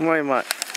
うまいうまい。